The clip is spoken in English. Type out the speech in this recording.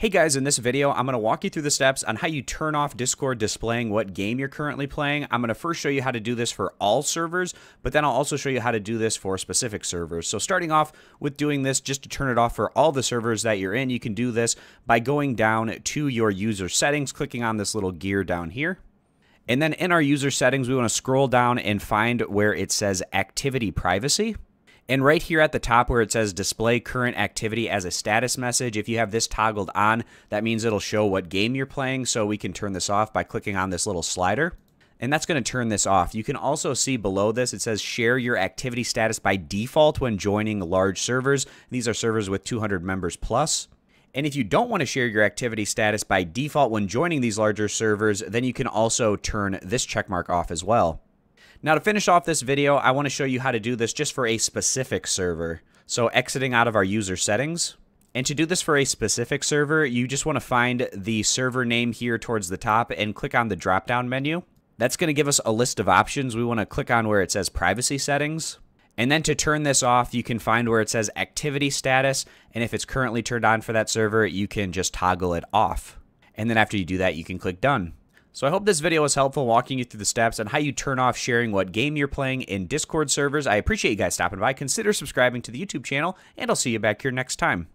Hey guys, in this video, I'm going to walk you through the steps on how you turn off Discord displaying what game you're currently playing. I'm going to first show you how to do this for all servers, but then I'll also show you how to do this for specific servers. So starting off with doing this, just to turn it off for all the servers that you're in, you can do this by going down to your user settings, clicking on this little gear down here. And then in our user settings, we want to scroll down and find where it says activity privacy. And right here at the top where it says display current activity as a status message, if you have this toggled on, that means it'll show what game you're playing. So we can turn this off by clicking on this little slider. And that's going to turn this off. You can also see below this, it says share your activity status by default when joining large servers. These are servers with 200 members plus. And if you don't want to share your activity status by default when joining these larger servers, then you can also turn this checkmark off as well. Now to finish off this video, I want to show you how to do this just for a specific server. So exiting out of our user settings. And to do this for a specific server, you just want to find the server name here towards the top and click on the drop down menu. That's going to give us a list of options. We want to click on where it says privacy settings. And then to turn this off, you can find where it says activity status. And if it's currently turned on for that server, you can just toggle it off. And then after you do that, you can click done. So I hope this video was helpful walking you through the steps on how you turn off sharing what game you're playing in Discord servers. I appreciate you guys stopping by. Consider subscribing to the YouTube channel, and I'll see you back here next time.